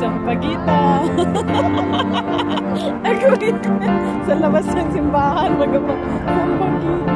Sampagita. Ako sa labas ng simbahan. Magapa. Sampagita.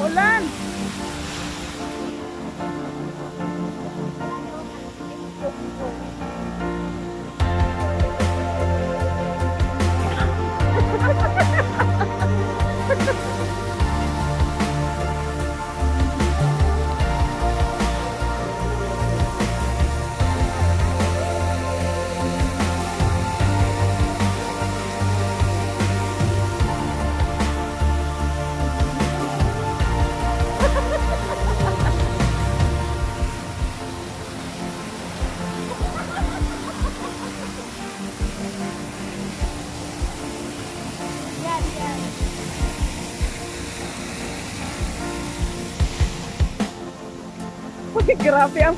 Umuulan. Grabe ang...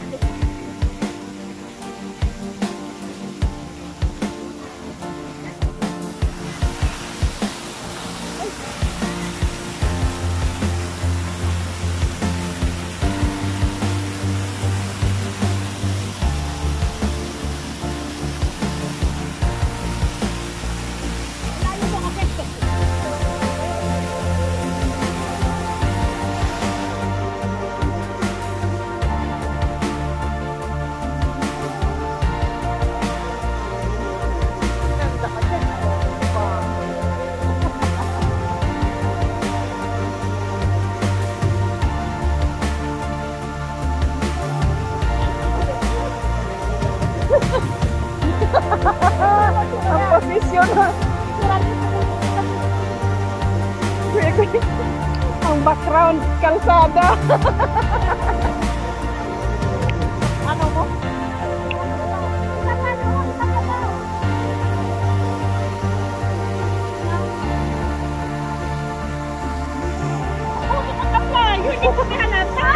kumihalata.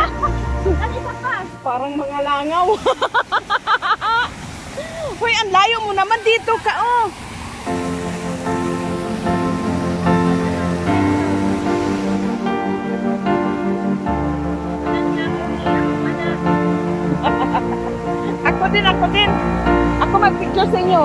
Ano isa pa? Parang mga langaw. Hoy, ang layo mo naman dito ka, oh. Din, ako din. Ako mag-picture sa inyo.